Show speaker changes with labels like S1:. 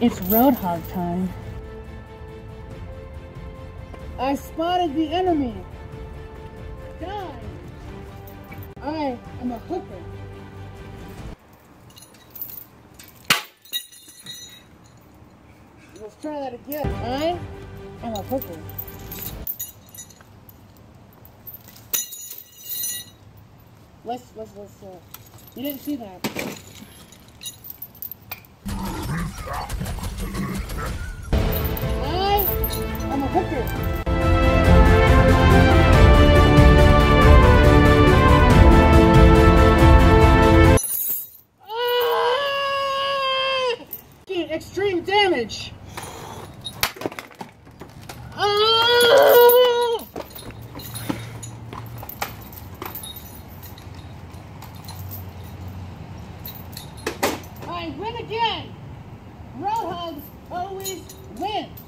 S1: It's Roadhog time. I spotted the enemy. Die. I am a hooker. Let's try that again. I am a hooker. Let's, let's, let's, uh, you didn't see that. I am a hooker. Extreme damage. Ah! I win again. Always wins.